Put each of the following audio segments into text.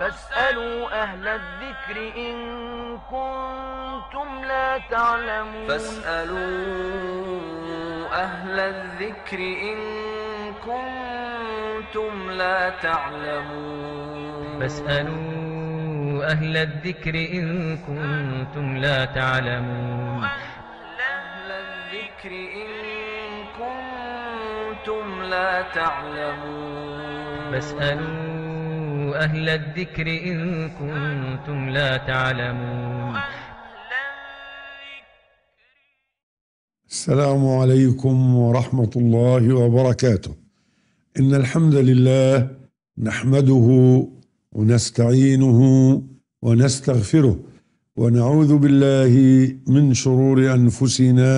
فاسألوا أهل الذكر إن كنتم لا تعلمون. فاسألوا أهل الذكر إن كنتم لا تعلمون. فاسألوا أهل الذكر إن كنتم لا تعلمون. أهل الذكر إن كنتم لا تعلمون. فاسألوا أهل الذكر إن كنتم لا تعلمون. السلام عليكم ورحمة الله وبركاته. إن الحمد لله نحمده ونستعينه ونستغفره ونعوذ بالله من شرور أنفسنا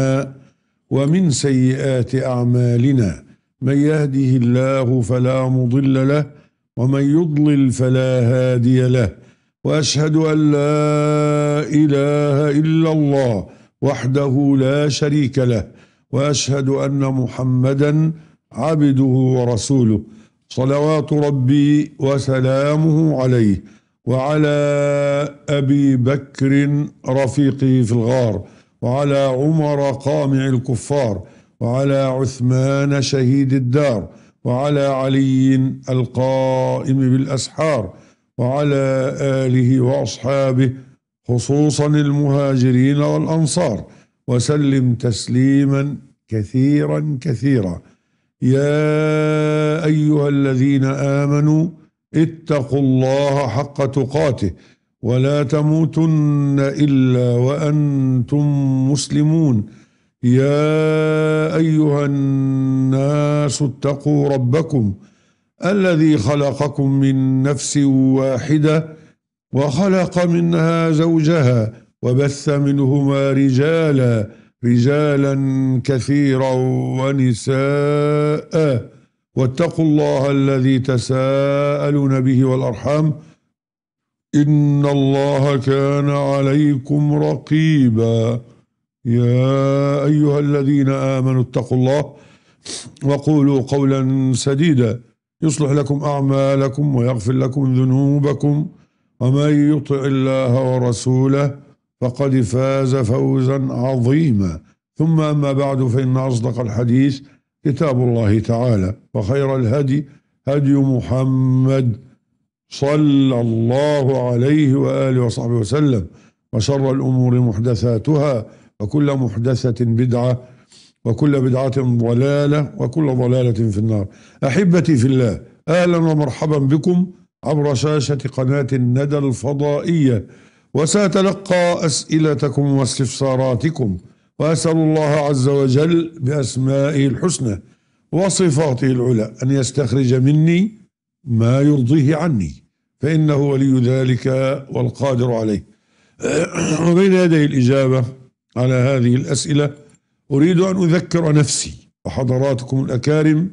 ومن سيئات أعمالنا. من يهده الله فلا مضل له ومن يضلل فلا هادي له وأشهد أن لا إله إلا الله وحده لا شريك له وأشهد أن محمدا عبده ورسوله. صلوات ربي وسلامه عليه وعلى أبي بكر رفيقه في الغار وعلى عمر قامع الكفار وعلى عثمان شهيد الدار وعلى علي القائم بالأسحار وعلى آله وأصحابه خصوصا المهاجرين والأنصار. وسلم تسليما كثيرا كثيرا. يا أيها الذين آمنوا اتقوا الله حق تقاته. ولا تموتن إلا وأنتم مسلمون. يا أيها الناس اتقوا ربكم الذي خلقكم من نفس واحدة وخلق منها زوجها وبث منهما رجالا رجالا كثيرا ونساء. واتقوا الله الذي تساءلون به والأرحام. إن الله كان عليكم رقيبا. يا أيها الذين آمنوا اتقوا الله وقولوا قولا سديدا يصلح لكم أعمالكم ويغفر لكم ذنوبكم ومن يطع الله ورسوله فقد فاز فوزا عظيما ثم أما بعد فإن أصدق الحديث كتاب الله تعالى وخير الهدي هدي محمد صلى الله عليه وآله وصحبه وسلم وشر الأمور محدثاتها وكل محدثة بدعة وكل بدعة ضلالة وكل ضلالة في النار. أحبتي في الله أهلا ومرحبا بكم عبر شاشة قناة الندى الفضائية. وسأتلقى أسئلتكم واستفساراتكم وأسأل الله عز وجل بأسمائه الحسنى وصفاته العلى أن يستخرج مني ما يرضيه عني فإنه ولي ذلك والقادر عليه. وبين يدي الإجابة على هذه الأسئلة. أريد أن أذكر نفسي وحضراتكم الأكارم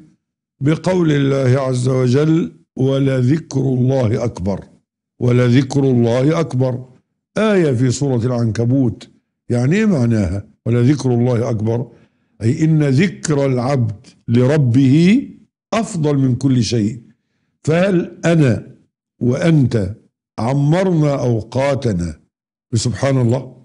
بقول الله عز وجل ولذكر الله أكبر ولذكر الله أكبر. آية في سورة العنكبوت. يعني إيه معناها؟ ولذكر الله أكبر أي إن ذكر العبد لربه أفضل من كل شيء. فهل أنا وأنت عمرنا أوقاتنا؟ بسبحان الله.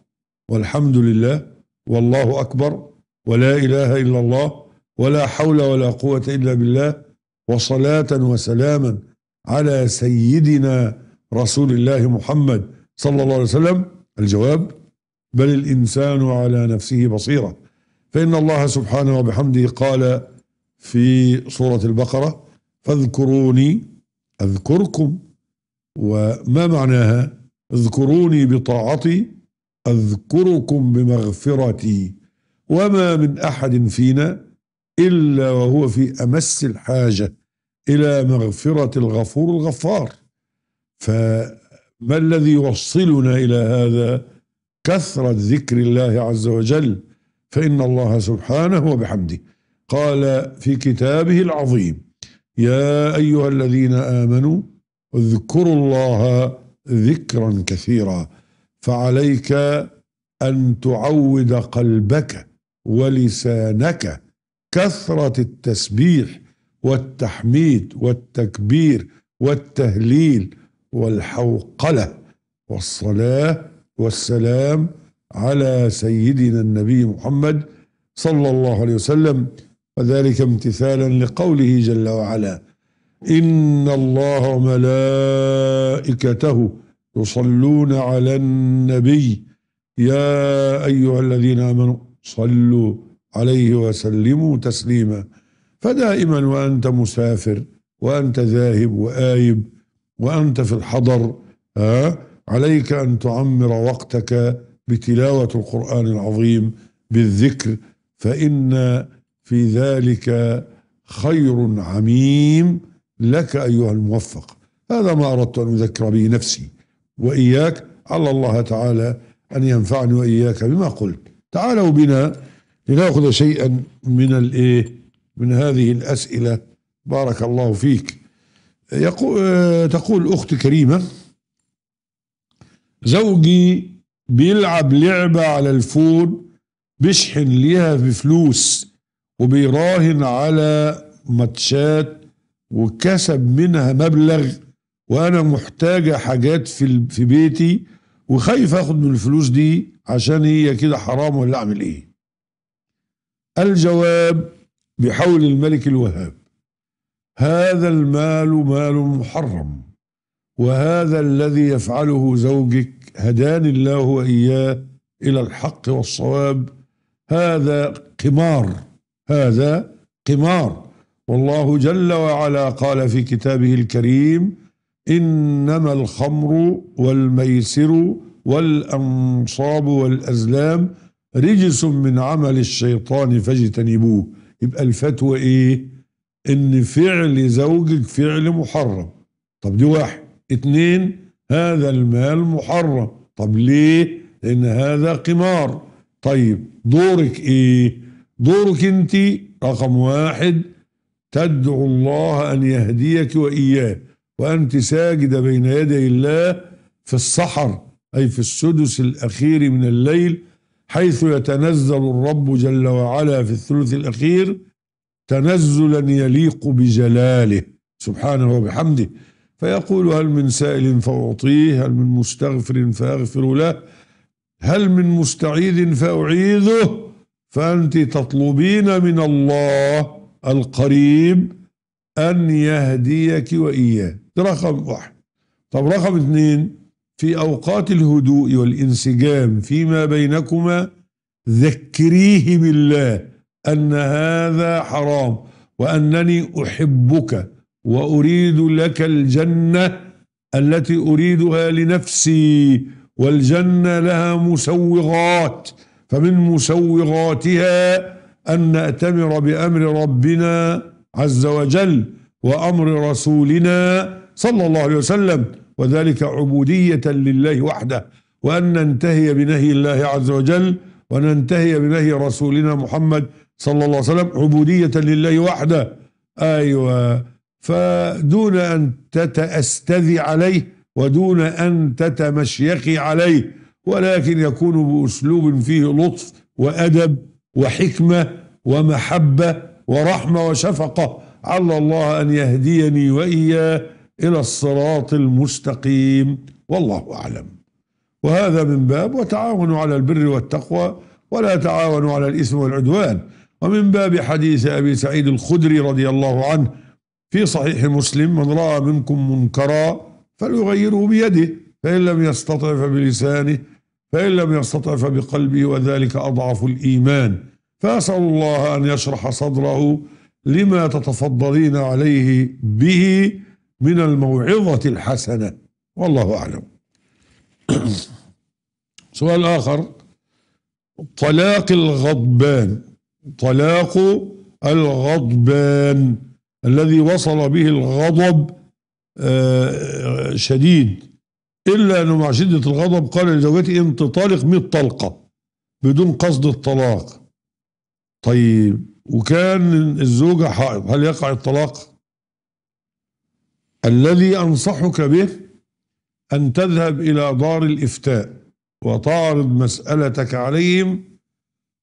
والحمد لله والله أكبر ولا إله إلا الله ولا حول ولا قوة إلا بالله وصلاة وسلاما على سيدنا رسول الله محمد صلى الله عليه وسلم. الجواب بل الإنسان على نفسه بصيرة. فإن الله سبحانه وبحمده قال في سورة البقرة فاذكروني أذكركم. وما معناها؟ اذكروني بطاعتي أذكركم بمغفرتي وما من أحد فينا إلا وهو في أمس الحاجة إلى مغفرة الغفور الغفار. فما الذي يوصلنا إلى هذا كثرة ذكر الله عز وجل؟ فإن الله سبحانه وبحمده قال في كتابه العظيم يا أيها الذين آمنوا اذكروا الله ذكرا كثيرا. فعليك أن تعود قلبك ولسانك كثرة التسبيح والتحميد والتكبير والتهليل والحوقلة. والصلاة والسلام على سيدنا النبي محمد صلى الله عليه وسلم. وذلك امتثالا لقوله جل وعلا إن الله وملائكته يصلون على النبي. يا أيها الذين آمنوا صلوا عليه وسلموا تسليما. فدائما وأنت مسافر وأنت ذاهب وآيب وأنت في الحضر ها؟ عليك أن تعمر وقتك بتلاوة القرآن العظيم بالذكر. فإن في ذلك خير عميم لك أيها الموفق. هذا ما أردت أن أذكر به نفسي. وإياك على الله تعالى أن ينفعني وإياك بما قلت. تعالوا بنا لنأخذ شيئا من الإيه من هذه الأسئلة. بارك الله فيك. يقول تقول أخت كريمة زوجي بيلعب لعبة على الفون بيشحن ليها بفلوس وبيراهن على ماتشات وكسب منها مبلغ وأنا محتاجة حاجات في في بيتي وخايف آخد من الفلوس دي عشان هي كده حرام ولا أعمل إيه. الجواب بحول الملك الوهاب. هذا المال مال محرم وهذا الذي يفعله زوجك هداني الله وإياه إلى الحق والصواب. هذا قمار هذا قمار. والله جل وعلا قال في كتابه الكريم إنما الخمر والميسر والأنصاب والأزلام رجس من عمل الشيطان فاجتنبوه. يبقى الفتوى إيه؟ إن فعل زوجك فعل محرم. طب دي واحد. اتنين هذا المال محرم. طب ليه؟ لأن هذا قمار. طيب دورك إيه؟ دورك أنت رقم واحد تدعو الله أن يهديك واياه وأنت ساجدة بين يدي الله في السحر أي في السدس الأخير من الليل حيث يتنزل الرب جل وعلا في الثلث الأخير تنزلا يليق بجلاله سبحانه وبحمده. فيقول هل من سائل فأعطيه هل من مستغفر فأغفر له هل من مستعيذ فأعيذه؟ فأنت تطلبين من الله القريب أن يهديك واياه ده رقم واحد. طب رقم اثنين في أوقات الهدوء والانسجام فيما بينكما ذكريه بالله أن هذا حرام وأنني أحبك وأريد لك الجنة التي أريدها لنفسي والجنة لها مسوغات فمن مسوغاتها أن نأتمر بأمر ربنا عز وجل وأمر رسولنا صلى الله عليه وسلم وذلك عبودية لله وحده وأن ننتهي بنهي الله عز وجل وننتهي بنهي رسولنا محمد صلى الله عليه وسلم عبودية لله وحده. أيوه. فدون أن تتأستذي عليه ودون أن تتمشيخي عليه ولكن يكون بأسلوب فيه لطف وأدب وحكمة ومحبة ورحمة وشفقة. على الله ان يهديني واياه إلى الصراط المستقيم. والله اعلم. وهذا من باب وتعاونوا على البر والتقوى ولا تعاونوا على الإثم والعدوان. ومن باب حديث أبي سعيد الخدري رضي الله عنه في صحيح مسلم من رأى منكم منكرا فليغيره بيده فإن لم يستطع فبلسانه فإن لم يستطع فبقلبه وذلك أضعف الإيمان. فأسأل الله أن يشرح صدره لما تتفضلين عليه به من الموعظة الحسنة. والله أعلم. سؤال آخر. طلاق الغضبان. طلاق الغضبان. الذي وصل به الغضب آه، شديد. إلا أنه مع شدة الغضب قال لزوجته أنت طالق 100 طلقة بدون قصد الطلاق. طيب وكان الزوجة حائض هل يقع الطلاق؟ الذي أنصحك به أن تذهب إلى دار الإفتاء وتعرض مسألتك عليهم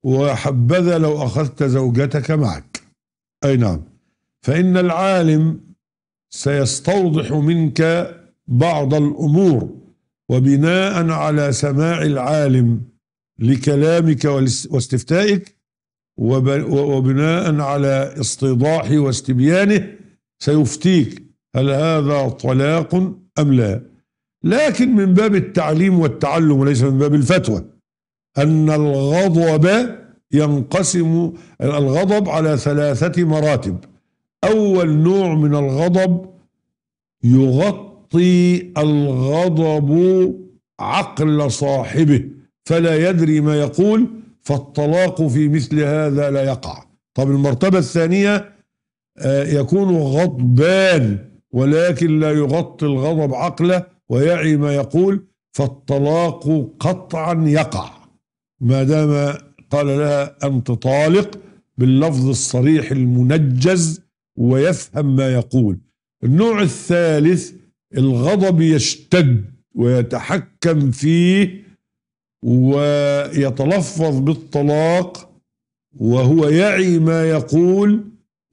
وحبذا لو أخذت زوجتك معك أي نعم فإن العالم سيستوضح منك بعض الأمور وبناء على سماع العالم لكلامك واستفتائك وبناء على استيضاحه واستبيانه سيفتيك هل هذا طلاق أم لا. لكن من باب التعليم والتعلم وليس من باب الفتوى أن الغضب ينقسم الغضب على ثلاثة مراتب. أول نوع من الغضب يغطي الغضب عقل صاحبه فلا يدري ما يقول فالطلاق في مثل هذا لا يقع. طب المرتبة الثانية آه، يكون غضبان ولكن لا يغطي الغضب عقله ويعي ما يقول فالطلاق قطعا يقع. ما دام قال لها أنت طالق باللفظ الصريح المنجز ويفهم ما يقول. النوع الثالث الغضب يشتد ويتحكم فيه ويتلفظ بالطلاق وهو يعي ما يقول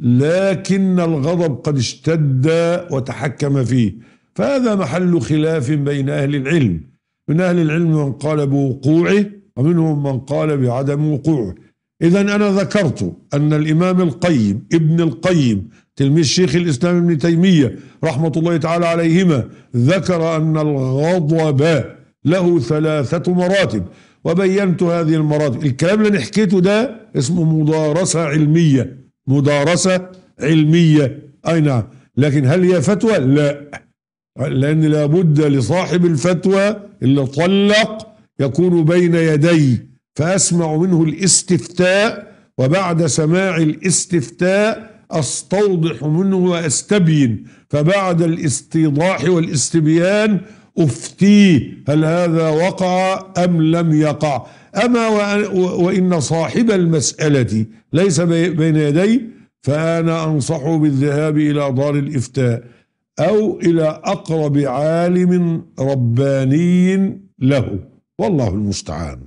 لكن الغضب قد اشتد وتحكم فيه. فهذا محل خلاف بين أهل العلم. من أهل العلم من قال بوقوعه ومنهم من قال بعدم وقوعه. إذا أنا ذكرت أن الإمام القيم ابن القيم تلميذ شيخ الإسلام ابن تيمية رحمة الله تعالى عليهما ذكر أن الغضب له ثلاثة مراتب. وبينت هذه المراتب. الكلام اللي حكيته ده اسمه مدارسة علمية. مدارسة علمية. أي نعم. لكن هل هي فتوى؟ لا. لأن لابد لصاحب الفتوى اللي طلق يكون بين يدي. فأسمع منه الاستفتاء. وبعد سماع الاستفتاء أستوضح منه وأستبين. فبعد الاستيضاح والاستبيان أفتيه هل هذا وقع أم لم يقع؟ أما وإن صاحب المسألة ليس بي- بين يدي فأنا أنصحه بالذهاب إلى دار الإفتاء أو إلى أقرب عالم رباني له. والله المستعان.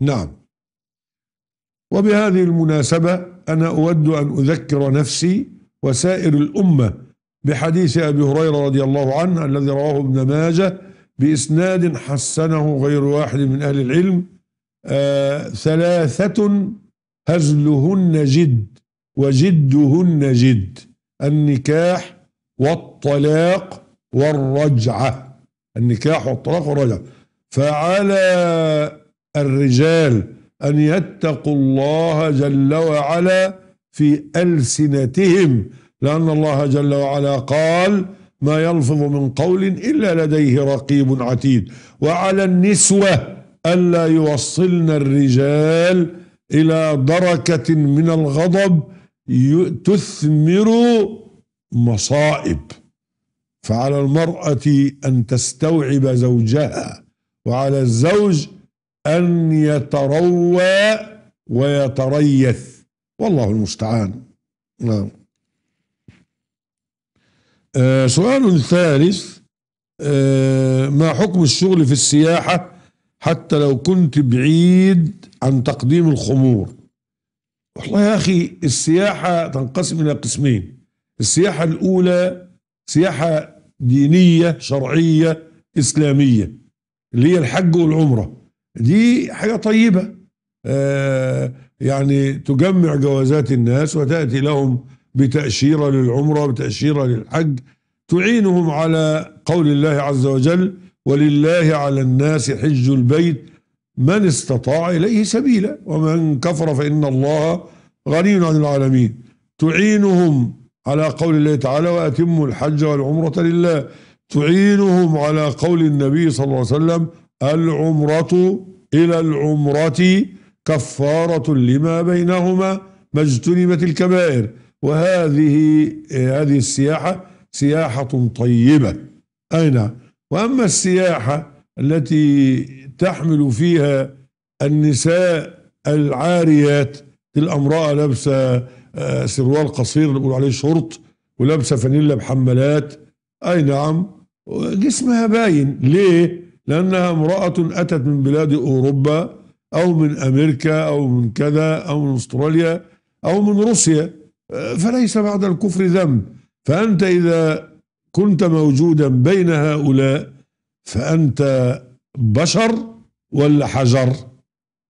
نعم. وبهذه المناسبة أنا أود أن أذكر نفسي وسائر الأمة بحديث أبي هريرة رضي الله عنه الذي رواه ابن ماجه بإسناد حسنه غير واحد من أهل العلم آه ثلاثة هزلهن جد وجدهن جد النكاح والطلاق والرجعة. النكاح والطلاق والرجعة. فعلى الرجال أن يتقوا الله جل وعلا في ألسنتهم لأن الله جل وعلا قال ما يلفظ من قول إلا لديه رقيب عتيد. وعلى النسوة ألا يوصلن الرجال إلى دركة من الغضب تثمر مصائب. فعلى المرأة أن تستوعب زوجها وعلى الزوج أن يتروى ويتريث. والله المستعان. نعم. آه سؤال ثالث آه ما حكم الشغل في السياحة حتى لو كنت بعيد عن تقديم الخمور؟ والله يا أخي السياحة تنقسم إلى قسمين. السياحة الأولى سياحة دينية شرعية إسلامية اللي هي الحج والعمرة. دي حاجة طيبة. آه يعني تجمع جوازات الناس وتأتي لهم بتأشيرة للعمرة بتأشيرة للحج. تعينهم على قول الله عز وجل ولله على الناس حج البيت من استطاع إليه سبيلا ومن كفر فإن الله غني عن العالمين. تعينهم على قول الله تعالى وأتموا الحج والعمرة لله. تعينهم على قول النبي صلى الله عليه وسلم العمرة إلى العمرة كفارة لما بينهما ما اجتنبت الكبائر. وهذه هذه السياحة سياحة طيبة. أي نعم وأما السياحة التي تحمل فيها النساء العاريات الامرأة لابسة آه، سروال قصير بيقولوا عليه شورت ولابسة فانيلا بحمالات. أي نعم؟ جسمها باين. ليه؟ لأنها امرأة أتت من بلاد أوروبا أو من أمريكا أو من كذا أو من أستراليا أو من روسيا. آه، فليس بعد الكفر ذنب. فأنت إذا كنت موجودا بين هؤلاء فأنت بشر ولا حجر؟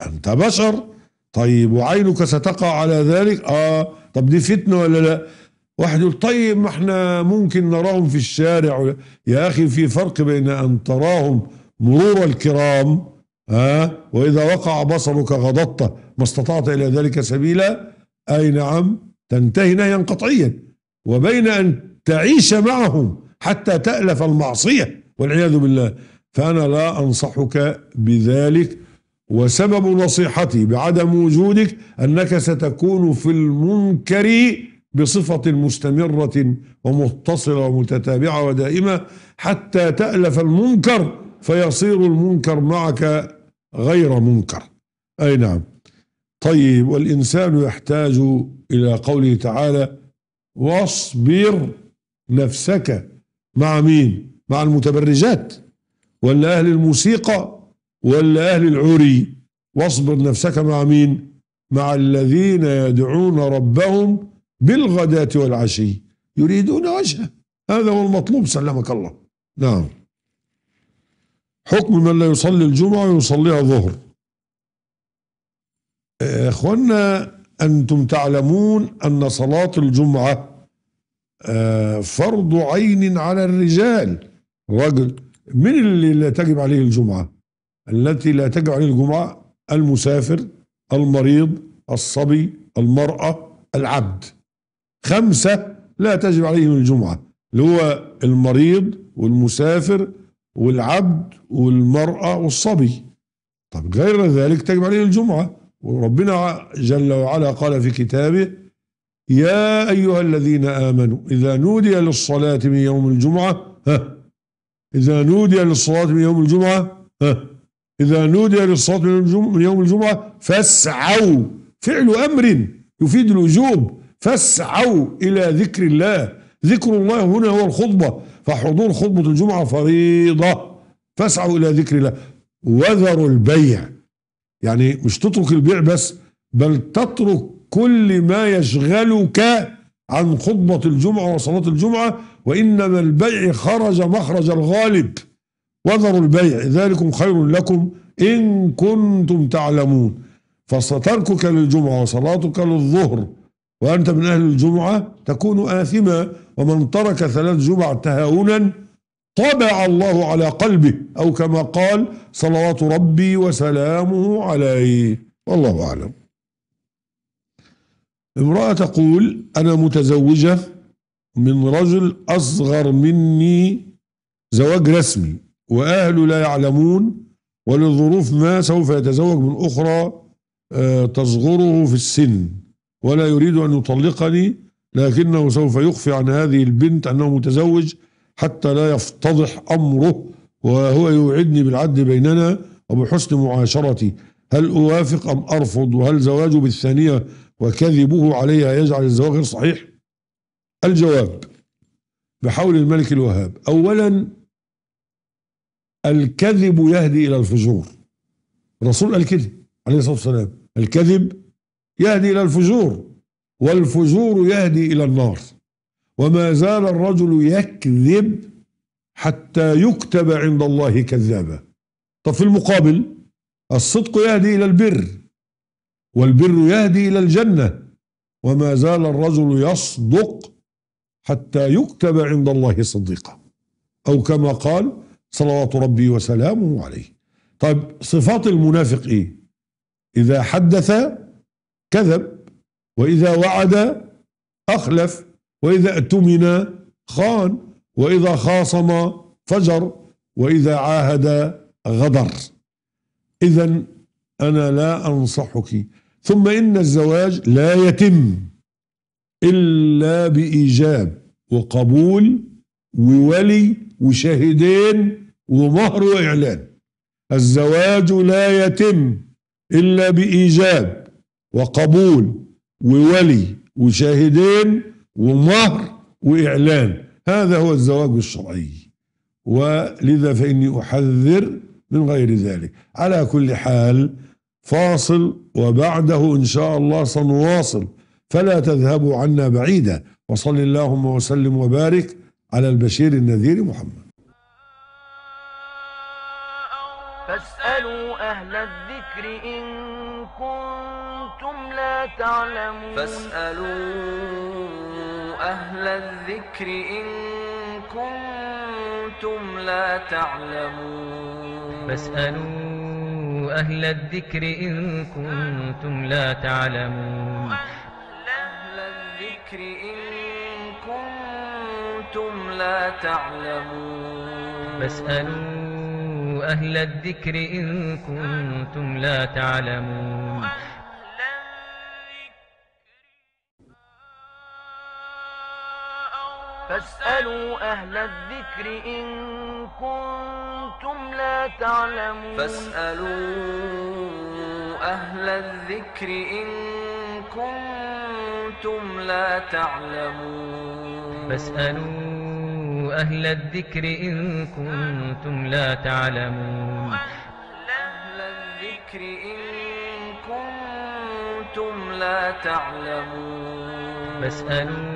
أنت بشر. طيب وعينك ستقع على ذلك؟ آه. طب دي فتنة ولا لا؟ واحد يقول طيب ما إحنا ممكن نراهم في الشارع؟ يا أخي في فرق بين أن تراهم مرور الكرام ها وإذا وقع بصرك غضضت ما استطعت إلى ذلك سبيلا؟ أي نعم. تنتهي نهيا قطعيا وبين أن تعيش معهم حتى تألف المعصية والعياذ بالله. فأنا لا أنصحك بذلك وسبب نصيحتي بعدم وجودك أنك ستكون في المنكر بصفة مستمرة ومتصلة ومتتابعة ودائمة حتى تألف المنكر فيصير المنكر معك غير منكر. أي نعم. طيب والإنسان يحتاج إلى قوله تعالى واصبر نفسك مع مين؟ مع المتبرجات ولا أهل الموسيقى ولا أهل العري. واصبر نفسك مع مين؟ مع الذين يدعون ربهم بالغداة والعشي. يريدون وجهه. هذا هو المطلوب سلمك الله. نعم. حكم من لا يصلي الجمعة ويصليها ظهر اخوانا أنتم تعلمون أن صلاة الجمعة آه، فرض عين على الرجال. رجل من اللي لا تجب عليه الجمعة؟ التي لا تجب عليه الجمعة المسافر المريض الصبي المرأة العبد. خمسة لا تجب عليهم الجمعة. اللي هو المريض والمسافر والعبد والمرأة والصبي. طب غير ذلك تجب عليه الجمعة. وربنا جل وعلا قال في كتابه يا أيها الذين آمنوا إذا نودي للصلاة من يوم الجمعة ها إذا نودي للصلاة من يوم الجمعة ها إذا نودي للصلاة من يوم الجمعة فاسعوا. فعل أمر يفيد الوجوب فاسعوا إلى ذكر الله. ذكر الله هنا هو الخطبة فحضور خطبة الجمعة فريضة. فاسعوا إلى ذكر الله. وذروا البيع. يعني مش تترك البيع بس بل تترك كل ما يشغلك عن خطبة الجمعة وصلاة الجمعة وإنما البيع خرج مخرج الغالب. وذروا البيع ذلكم خير لكم إن كنتم تعلمون. فستركك للجمعة وصلاتك للظهر وأنت من أهل الجمعة تكون آثما ومن ترك ثلاث جمع تهاونا طبع الله على قلبه أو كما قال صلوات ربي وسلامه عليه. والله أعلم. امرأة تقول أنا متزوجة من رجل أصغر مني زواج رسمي وأهله لا يعلمون ولظروف ما سوف يتزوج من أخرى آه، تصغره في السن ولا يريد أن يطلقني لكنه سوف يخفي عن هذه البنت أنه متزوج حتى لا يفتضح أمره وهو يوعدني بالعدل بيننا وبحسن معاشرتي. هل أوافق أم أرفض؟ وهل زواجه بالثانية وكذبه عليها يجعل الزواج غير صحيح؟ الجواب بحول الملك الوهاب. أولا الكذب يهدي إلى الفجور. الرسول قال كده عليه الصلاة والسلام الكذب يهدي إلى الفجور والفجور يهدي إلى النار. وما زال الرجل يكذب حتى يكتب عند الله كذابا. طب في المقابل الصدق يهدي إلى البر والبر يهدي إلى الجنة وما زال الرجل يصدق حتى يكتب عند الله صديقا. أو كما قال صلوات ربي وسلامه عليه. طيب صفات المنافق إيه؟ إذا حدث كذب وإذا وعد أخلف. وإذا اؤتمن خان وإذا خاصم فجر وإذا عاهد غدر. إذا أنا لا أنصحك. ثم إن الزواج لا يتم إلا بإيجاب وقبول وولي وشاهدين ومهر وإعلان. الزواج لا يتم إلا بإيجاب وقبول وولي وشاهدين ومهر وإعلان. هذا هو الزواج الشرعي. ولذا فإني أحذر من غير ذلك. على كل حال فاصل وبعده إن شاء الله سنواصل. فلا تذهبوا عنا بعيدا. وصل اللهم وسلم وبارك على البشير النذير محمد. فاسألوا أهل الذكر إن كنتم لا تعلمون. فاسألوا أهل الذكر إن كنتم لا تعلمون. فاسألوا أهل الذكر إن كنتم لا تعلمون. أهل الذكر إن كنتم لا تعلمون. فاسألوا أهل الذكر إن كنتم لا تعلمون. فاسألوا أهل الذكر إن كنتم لا تعلمون. فاسألوا أهل الذكر إن كنتم لا تعلمون. فاسألوا أهل الذكر إن كنتم لا تعلمون. أهل الذكر إن كنتم لا تعلمون. فاسألوا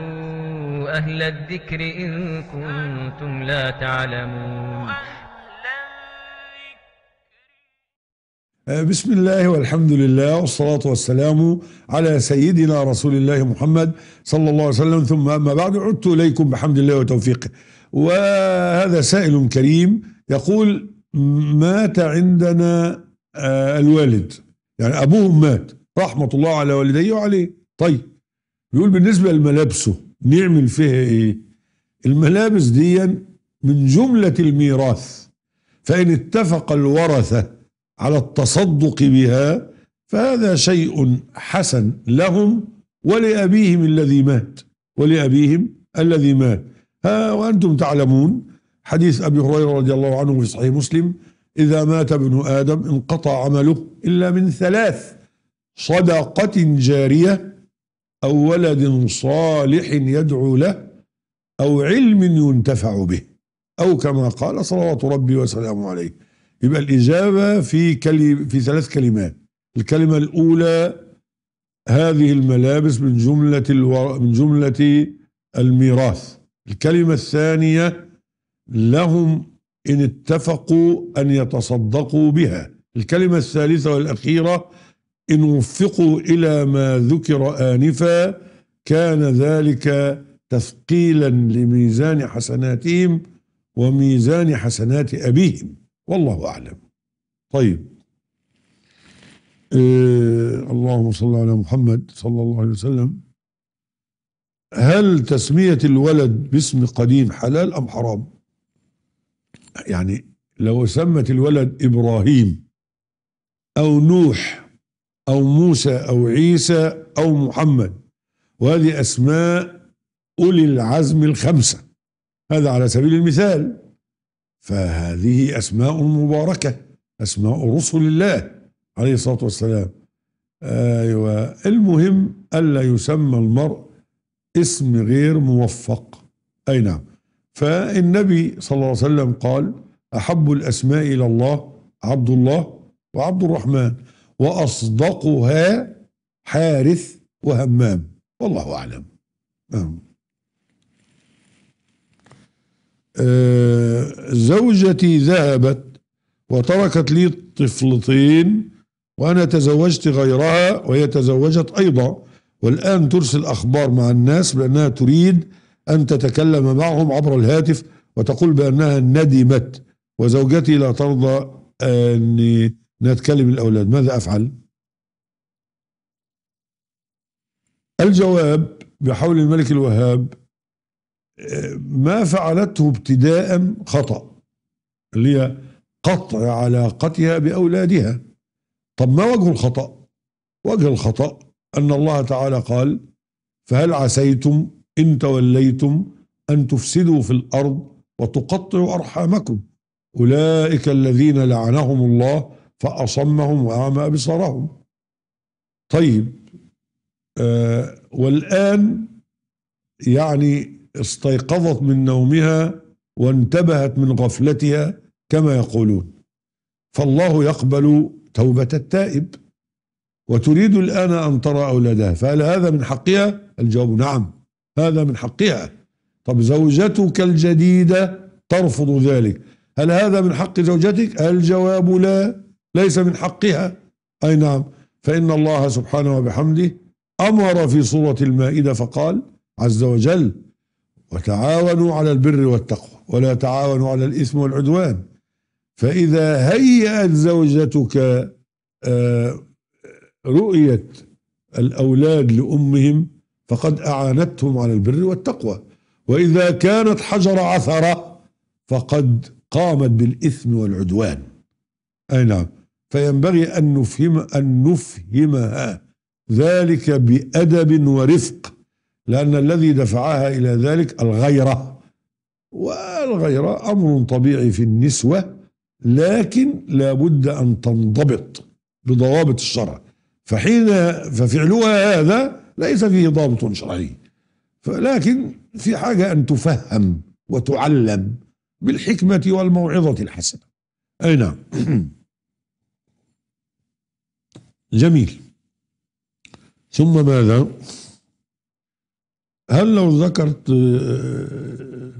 أهل الذكر إن كنتم لا تعلمون. بسم الله والحمد لله والصلاة والسلام على سيدنا رسول الله محمد صلى الله عليه وسلم. ثم أما بعد عدت إليكم بحمد الله وتوفيقه وهذا سائل كريم يقول مات عندنا آه، الوالد. يعني أبوهم مات. رحمة الله على والديه وعليه. طيب. بيقول بالنسبة لملابسه نعمل فيها إيه؟ الملابس دي من جملة الميراث. فإن اتفق الورثة على التصدق بها فهذا شيء حسن لهم ولأبيهم الذي مات ولأبيهم الذي مات. ها وأنتم تعلمون حديث أبي هريرة رضي الله عنه في صحيح مسلم إذا مات ابن آدم انقطع عمله إلا من ثلاث صدقة جارية أو ولد صالح يدعو له أو علم ينتفع به. أو كما قال صلوات ربي وسلامه عليه. يبقى الإجابة في كلم في ثلاث كلمات. الكلمة الأولى هذه الملابس من جملة ألو... من جملة الميراث. الكلمة الثانية لهم إن اتفقوا أن يتصدقوا بها. الكلمة الثالثة والأخيرة إن وفقوا إلى ما ذكر آنفا كان ذلك تثقيلا لميزان حسناتهم وميزان حسنات أبيهم. والله أعلم. طيب. آه اللهم صل على محمد صلى الله عليه وسلم. هل تسمية الولد باسم قديم حلال أم حرام؟ يعني لو سمت الولد إبراهيم أو نوح أو موسى أو عيسى أو محمد. وهذه أسماء أولي العزم الخمسة. هذا على سبيل المثال. فهذه أسماء مباركة أسماء رسل الله عليه الصلاة والسلام. أيوة. المهم ألا يسمى المرء اسم غير موفق. أي نعم. فالنبي صلى الله عليه وسلم قال أحب الأسماء إلى الله عبد الله وعبد الرحمن. وأصدقها حارث وهمام. والله أعلم. نعم. آه زوجتي ذهبت وتركت لي طفلتين وأنا تزوجت غيرها وهي تزوجت أيضا. والآن ترسل أخبار مع الناس بأنها تريد أن تتكلم معهم عبر الهاتف وتقول بأنها ندمت. وزوجتي لا ترضى أن نتكلم الأولاد ماذا أفعل؟ الجواب بحول الملك الوهاب ما فعلته ابتداء خطأ اللي هي قطع علاقتها بأولادها. طب ما وجه الخطأ؟ وجه الخطأ أن الله تعالى قال فهل عسيتم إن توليتم أن تفسدوا في الأرض وتقطعوا أرحامكم؟ أولئك الذين لعنهم الله فأصمهم وأعمى أبصارهم. طيب آه والآن يعني استيقظت من نومها وانتبهت من غفلتها كما يقولون. فالله يقبل توبة التائب. وتريد الآن أن ترى أولادها. فهل هذا من حقها؟ الجواب نعم هذا من حقها. طب زوجتك الجديدة ترفض ذلك. هل هذا من حق زوجتك؟ الجواب لا. ليس من حقها. أي نعم. فإن الله سبحانه وبحمده أمر في سورة المائدة فقال عز وجل وتعاونوا على البر والتقوى ولا تعاونوا على الإثم والعدوان. فإذا هيأت زوجتك آه، رؤية الأولاد لأمهم فقد أعانتهم على البر والتقوى. وإذا كانت حجر عثرة فقد قامت بالإثم والعدوان. أي نعم. فينبغي أن نفهم أن نفهمها. ذلك بأدب ورفق لأن الذي دفعها إلى ذلك الغيرة. والغيرة أمر طبيعي في النسوة لكن لابد أن تنضبط بضوابط الشرع. فحين ففعلها هذا ليس فيه ضابط شرعي. لكن في حاجة أن تفهم وتعلم بالحكمة والموعظة الحسنة. أي نعم. جميل. ثم ماذا؟ هل لو ذكرت آه،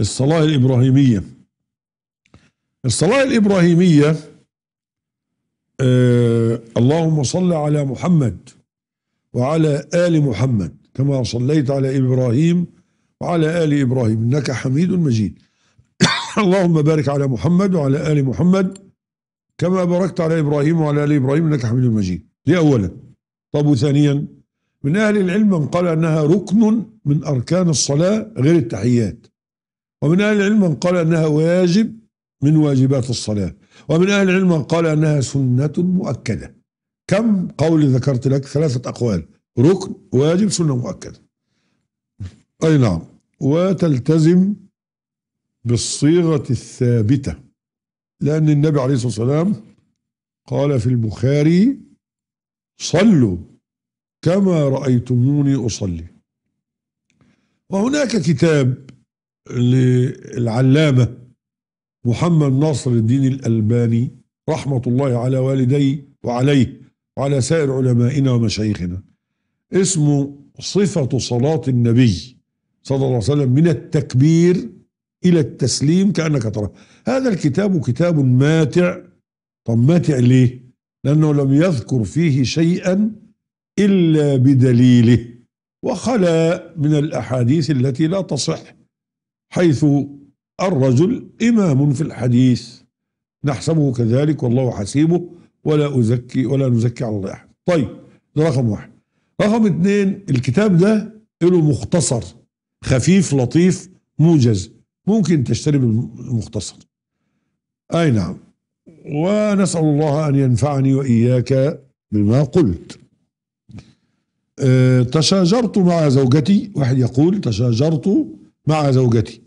الصلاة الإبراهيمية الصلاة الإبراهيمية آه اللهم صل على محمد وعلى آل محمد كما صليت على إبراهيم وعلى آل إبراهيم إنك حميد مجيد. اللهم بارك على محمد وعلى آل محمد. كما باركت على إبراهيم وعلى آل إبراهيم إنك حميد مجيد. دي أولا. طب وثانيا من أهل العلم من قال أنها ركن من أركان الصلاة غير التحيات. ومن أهل العلم من قال أنها واجب من واجبات الصلاة. ومن أهل العلم من قال أنها سنة مؤكدة. كم؟ قول ذكرت لك ثلاثة أقوال. ركن واجب سنة مؤكدة. أي نعم. وتلتزم بالصيغة الثابتة. لأن النبي عليه الصلاة والسلام قال في البخاري صلوا كما رأيتموني أصلي. وهناك كتاب للعلامة محمد ناصر الدين الألباني رحمة الله على والديه وعليه وعلى سائر علمائنا ومشايخنا اسمه صفة صلاة النبي صلى الله عليه وسلم من التكبير إلى التسليم كأنك ترى هذا الكتاب كتاب ماتع. طب ماتع ليه؟ لأنه لم يذكر فيه شيئا إلا بدليله وخلا من الأحاديث التي لا تصح حيث الرجل إمام في الحديث. نحسبه كذلك والله حسيبه ولا أزكي ولا نزكي على الله أحد. طيب ده رقم واحد. رقم اثنين الكتاب ده له مختصر خفيف لطيف موجز. ممكن تشتري بالمختصر. أي نعم. ونسأل الله أن ينفعني وإياك بما قلت. أه تشاجرت مع زوجتي واحد يقول تشاجرت مع زوجتي.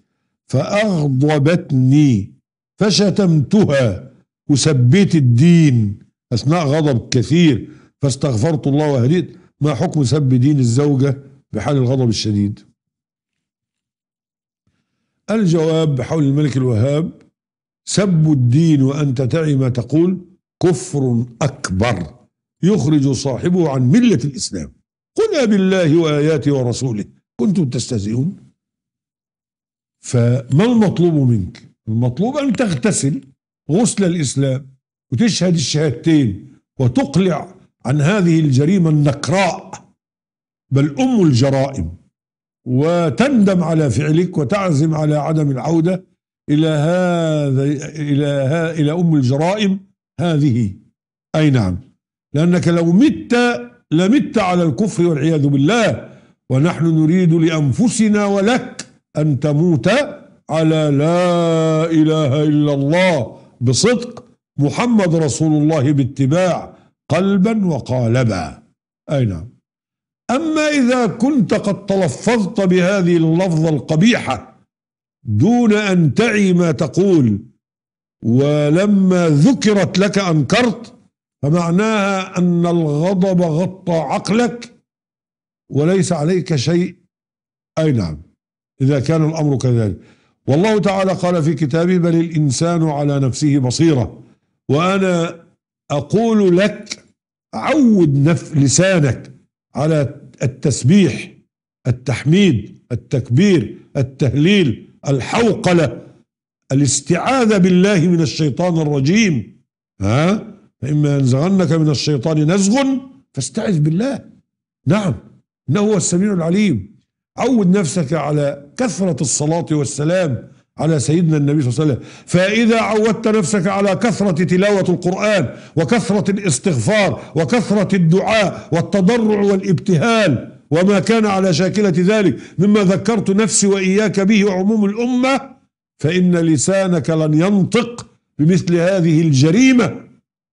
فأغضبتني فشتمتها وسبيت الدين أثناء غضب كثير فاستغفرت الله وهديت. ما حكم سب دين الزوجة بحال الغضب الشديد؟ الجواب بحول الملك الوهاب سب الدين وأنت تعي ما تقول كفر أكبر يخرج صاحبه عن ملة الإسلام. قل بالله وآياته ورسوله. كنتم تستهزئون؟ فما المطلوب منك؟ المطلوب أن تغتسل غسل الإسلام وتشهد الشهادتين وتقلع عن هذه الجريمة النكراء بل أم الجرائم. وتندم على فعلك وتعزم على عدم العودة إلى هذا إلى ها إلى أم الجرائم هذه. أي نعم. لأنك لو مت لمت على الكفر والعياذ بالله ونحن نريد لأنفسنا ولك أن تموت على لا إله إلا الله بصدق محمد رسول الله باتباع قلبا وقالبا. أي نعم. أما إذا كنت قد تلفظت بهذه اللفظة القبيحة دون أن تعي ما تقول ولما ذكرت لك أنكرت فمعناها أن الغضب غطى عقلك وليس عليك شيء. أي نعم إذا كان الأمر كذلك. والله تعالى قال في كتابه بل الإنسان على نفسه بصيرة. وأنا أقول لك عود نف لسانك. على التسبيح التحميد التكبير التهليل الحوقلة الاستعاذة بالله من الشيطان الرجيم. ها؟ فإما ينزغنك من الشيطان نزغ فاستعذ بالله. نعم إنه هو السميع العليم. عود نفسك على كثرة الصلاة والسلام. على سيدنا النبي صلى الله عليه وسلم. فإذا عودت نفسك على كثرة تلاوة القرآن وكثرة الاستغفار وكثرة الدعاء والتضرع والابتهال وما كان على شاكلة ذلك مما ذكرت نفسي وإياك به وعموم الأمة فإن لسانك لن ينطق بمثل هذه الجريمة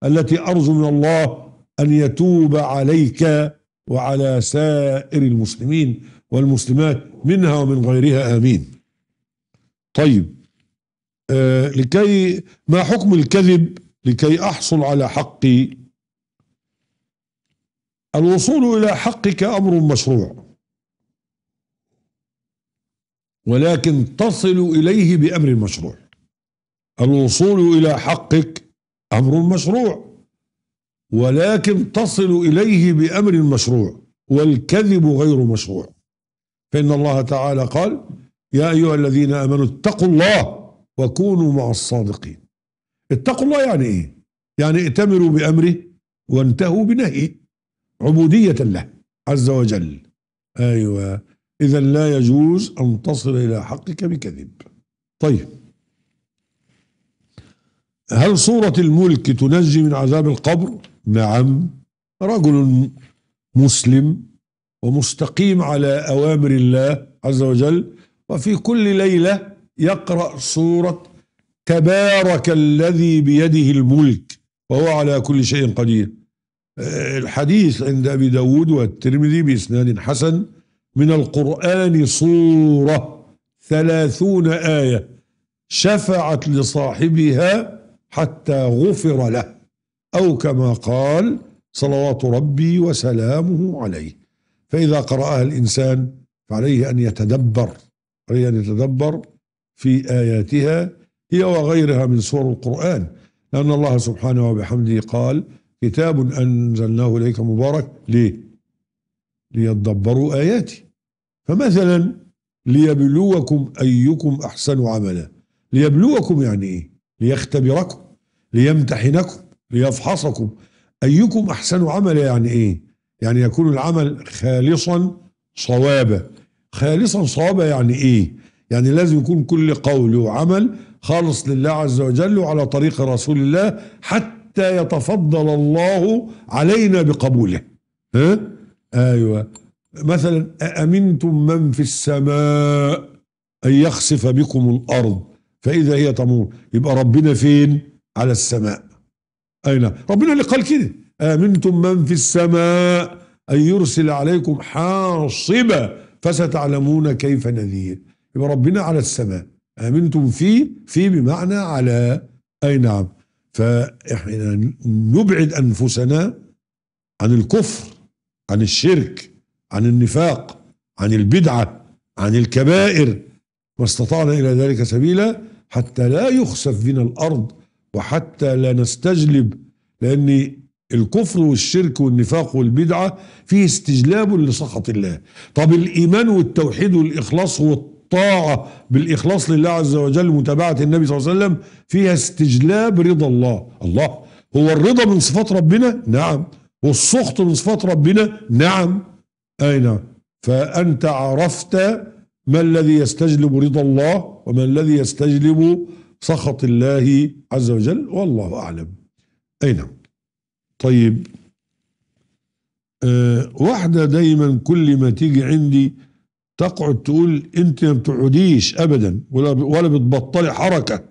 التي أرجو من الله أن يتوب عليك وعلى سائر المسلمين والمسلمات منها ومن غيرها. آمين. طيب. آه لكي ما حكم الكذب لكي أحصل على حقي؟ الوصول إلى حقك أمر مشروع. ولكن تصل إليه بأمر مشروع. الوصول إلى حقك أمر مشروع. ولكن تصل إليه بأمر مشروع. والكذب غير مشروع. فإن الله تعالى قال يا أيها الذين آمنوا اتقوا الله وكونوا مع الصادقين. اتقوا الله يعني إيه؟ يعني ائتمروا بأمره وانتهوا بنهيه عبودية له عز وجل. أيوة. إذا لا يجوز أن تصل إلى حقك بكذب. طيب. هل صورة الملك تنجي من عذاب القبر؟ نعم. رجل مسلم ومستقيم على أوامر الله عز وجل وفي كل ليلة يقرأ سورة تبارك الذي بيده الملك وهو على كل شيء قدير. الحديث عند أبي داود والترمذي بإسناد حسن من القرآن صورة ثلاثون آية شفعت لصاحبها حتى غفر له أو كما قال صلوات ربي وسلامه عليه فإذا قرأها الإنسان فعليه أن يتدبر. يتدبر في آياتها هي وغيرها من سور القرآن لأن الله سبحانه وبحمده قال كتاب أنزلناه إليك مبارك ليه؟ ليدبروا آياتي فمثلا ليبلوكم أيكم أحسن عملا ليبلوكم يعني إيه؟ ليختبركم ليمتحنكم ليفحصكم أيكم أحسن عملا يعني إيه؟ يعني يكون العمل خالصا صوابا خالصا صوابا يعني إيه؟ يعني لازم يكون كل قول وعمل خالص لله عز وجل وعلى طريق رسول الله حتى يتفضل الله علينا بقبوله. ها؟ أيوة. مثلا أأمنتم من في السماء أن يخسف بكم الأرض؟ فإذا هي تمور يبقى ربنا فين؟ على السماء. أين ربنا اللي قال كده. آمنتم من في السماء أن يرسل عليكم حاصبا فستعلمون كيف نذير. يبقى ربنا على السماء. آمنتم فيه في بمعنى على أي نعم. فإحنا نبعد أنفسنا عن الكفر عن الشرك عن النفاق عن البدعة عن الكبائر. ما استطعنا إلى ذلك سبيلا حتى لا يخسف بنا الأرض وحتى لا نستجلب. لأن الكفر والشرك والنفاق والبدعة فيه استجلاب لسخط الله. طب الإيمان والتوحيد والإخلاص والطاعة بالإخلاص لله عز وجل متابعة النبي صلى الله عليه وسلم فيها استجلاب رضا الله. الله. هو الرضا من صفات ربنا؟ نعم. والسخط من صفات ربنا؟ نعم. أي نعم فأنت عرفت ما الذي يستجلب رضا الله وما الذي يستجلب سخط الله عز وجل والله أعلم. أي نعم طيب. أه واحدة دايما كل ما تيجي عندي تقعد تقول أنت ما بتقعديش ابدا ولا ولا بتبطلي حركة.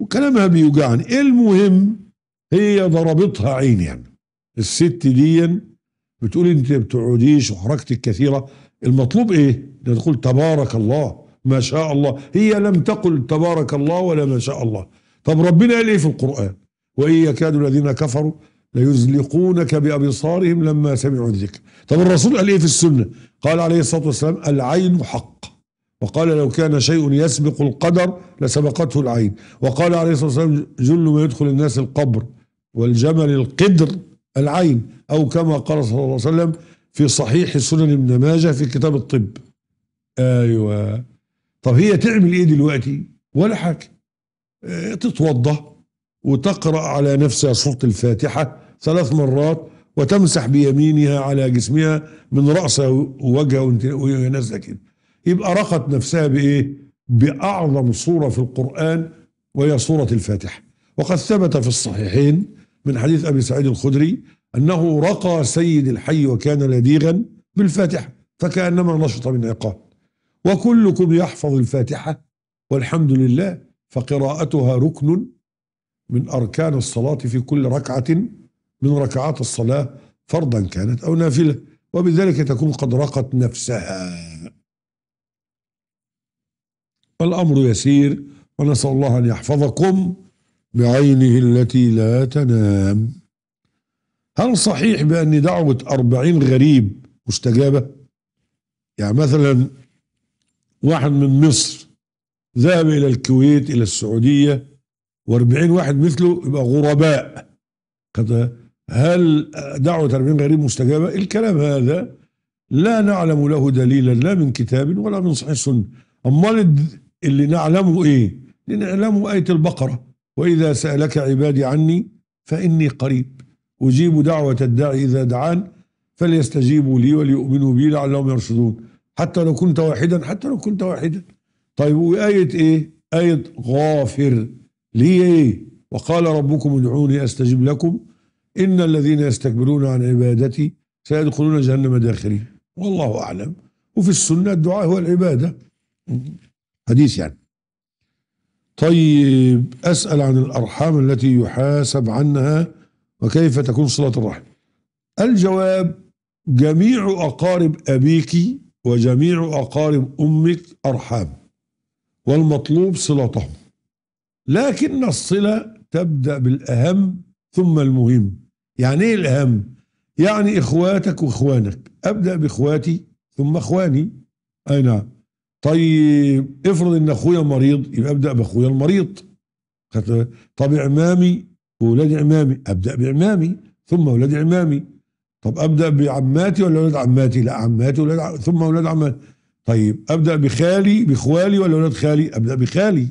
وكلامها بيوجعني. المهم؟ هي ضربتها عين يعني الست دي بتقول أنت ما بتقعديش وحركتك كثيرة. المطلوب إيه؟ تقول تبارك الله ما شاء الله. هي لم تقل تبارك الله ولا ما شاء الله. طب ربنا قال إيه في القرآن؟ وان يكاد الذين كفروا ليزلقونك بأبصارهم لما سمعوا الذكر. طب الرسول قال إيه في السنة؟ قال عليه الصلاة والسلام العين حق. وقال لو كان شيء يسبق القدر لسبقته العين. وقال عليه الصلاة والسلام جل ما يدخل الناس القبر والجمل القدر العين. أو كما قال صلى الله عليه وسلم في صحيح سنن ابن ماجه في كتاب الطب. أيوه. طب هي تعمل إيه دلوقتي؟ ولا حاجة. آه، تتوضأ وتقرأ على نفسها سورة الفاتحة. ثلاث مرات وتمسح بيمينها على جسمها من راسها ووجهها وهي نازله كده يبقى رقت نفسها بإيه؟ بأعظم سوره في القرآن وهي سوره الفاتحة. وقد ثبت في الصحيحين من حديث أبي سعيد الخدري أنه رقى سيد الحي وكان لديغا بالفاتحة فكأنما نشط من عقاب. وكلكم يحفظ الفاتحة والحمد لله فقراءتها ركن من أركان الصلاة في كل ركعة من ركعات الصلاة فرضا كانت أو نافلة وبذلك تكون قد رقت نفسها. الأمر يسير ونسأل الله أن يحفظكم بعينه التي لا تنام. هل صحيح بأن دعوة أربعين غريب مستجابة؟ يعني مثلا واحد من مصر ذهب إلى الكويت إلى السعودية وأربعين واحد مثله يبقى غرباء. قد- هل دعوة أربعين غريب مستجابة؟ الكلام هذا لا نعلم له دليلا لا من كتاب ولا من صحيح السنة أمال اللي نعلمه إيه؟ نعلمه آية البقرة. وإذا سألك عبادي عني فإني قريب. أجيب دعوة الداعي إذا دعان فليستجيبوا لي وليؤمنوا بي لعلهم يرشدون. حتى لو كنت واحدا حتى لو كنت واحدا. طيب وآية إيه؟ آية غافر. ليه؟ إيه وقال ربكم ادعوني أستجب لكم. إن الذين يستكبرون عن عبادتي سيدخلون جهنم داخلين والله أعلم وفي السنة الدعاء هو العبادة حديث يعني. طيب أسأل عن الأرحام التي يحاسب عنها وكيف تكون صلة الرحم؟ الجواب جميع أقارب أبيك وجميع أقارب أمك أرحام والمطلوب صلتهم لكن الصلة تبدأ بالأهم ثم المهم. يعني إيه الأهم؟ يعني إخواتك وإخوانك. أبدأ بإخواتي ثم إخواني. أي نعم. طيب افرض إن أخويا مريض يبقى أبدأ بأخويا المريض. طب عمامي واولاد عمامي أبدأ بعمامي ثم أولاد عمامي طب أبدأ بعماتي ولا أولاد عماتي؟ لا عماتي واولاد ع- ثم أولاد عماتي. طيب أبدأ بخالي بخوالي ولا أولاد خالي؟ أبدأ بخالي.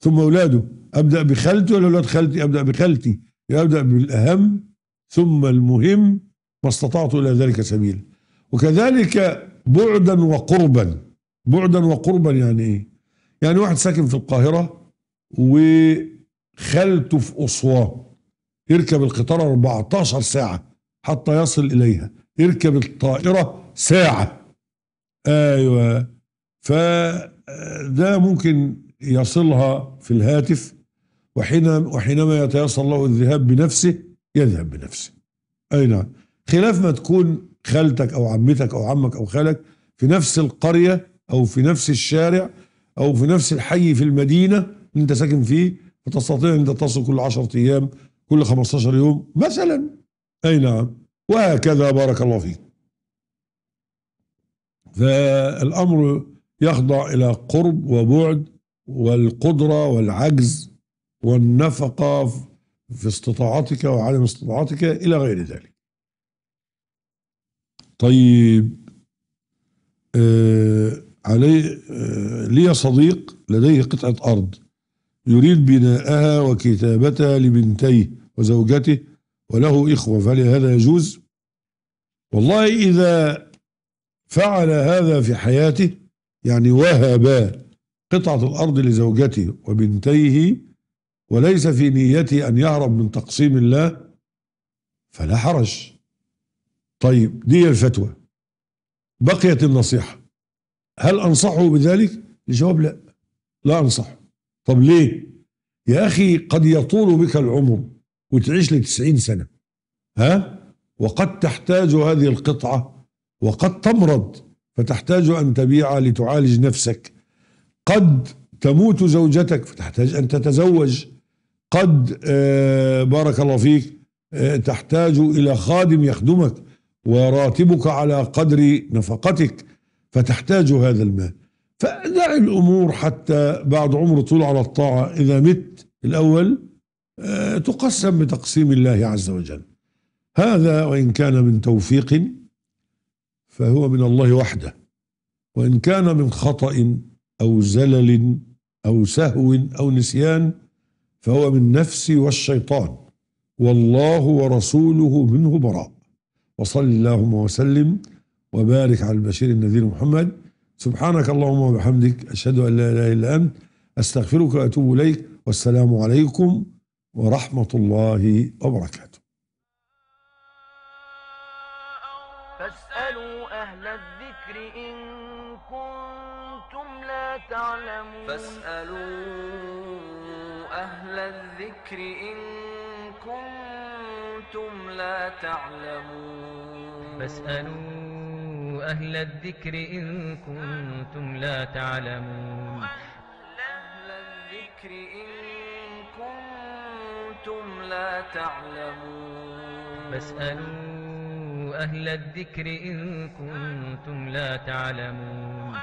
ثم أولاده. أبدأ بخالتي ولا أولاد خالتي؟ أبدأ بخالتي. أبدأ بالأهم ثم المهم ما استطعت إلى ذلك سبيلا وكذلك بعدا وقربا. بعدا وقربا يعني إيه؟ يعني واحد ساكن في القاهرة وخالته في أسوان يركب القطار 14 ساعة حتى يصل إليها. يركب الطائرة ساعة. أيوة. فده ممكن يصلها في الهاتف وحين وحينما يتيسر له الذهاب بنفسه يذهب بنفسه. أي نعم. خلاف ما تكون خالتك أو عمتك أو عمك أو خالك في نفس القرية أو في نفس الشارع أو في نفس الحي في المدينة اللي أنت ساكن فيه فتستطيع أن تصل كل 10 أيام كل 15 يوم مثلا. أي نعم. وهكذا بارك الله فيك. فالأمر يخضع إلى قرب وبعد والقدرة والعجز والنفقة في استطاعتك وعدم استطاعتك إلى غير ذلك طيب آه علي آه لي صديق لديه قطعة أرض يريد بناءها وكتابتها لبنتيه وزوجته وله إخوة فهل هذا يجوز؟ والله إذا فعل هذا في حياته يعني وهب قطعة الأرض لزوجته وبنتيه وليس في نيته أن يهرب من تقسيم الله فلا حرج. طيب دي الفتوى. بقيت النصيحة. هل أنصحه بذلك؟ الجواب لا. لا أنصحه طب ليه؟ يا أخي قد يطول بك العمر وتعيش لتسعين سنة. ها؟ وقد تحتاج هذه القطعة وقد تمرض فتحتاج أن تبيع لتعالج نفسك. قد تموت زوجتك فتحتاج أن تتزوج. قد آه بارك الله فيك آه تحتاج إلى خادم يخدمك وراتبك على قدر نفقتك فتحتاج هذا المال. فدع الأمور حتى بعد عمر طول على الطاعة. إذا مت الأول آه تقسم بتقسيم الله عز وجل. هذا وإن كان من توفيق فهو من الله وحده. وإن كان من خطأ أو زلل أو سهو أو نسيان فهو من نفسي والشيطان. والله ورسوله منه براء. وصل اللهم وسلم وبارك على البشير النذير محمد. سبحانك اللهم وبحمدك أشهد أن لا إله إلا أنت. أستغفرك وأتوب إليك. والسلام عليكم ورحمة الله وبركاته. الذكر إن كنتم لا تعلمون. فاسألوا أهل الذكر إن كنتم لا تعلمون. أهل الذكر إن كنتم لا تعلمون. فاسألوا أهل الذكر إن كنتم لا تعلمون.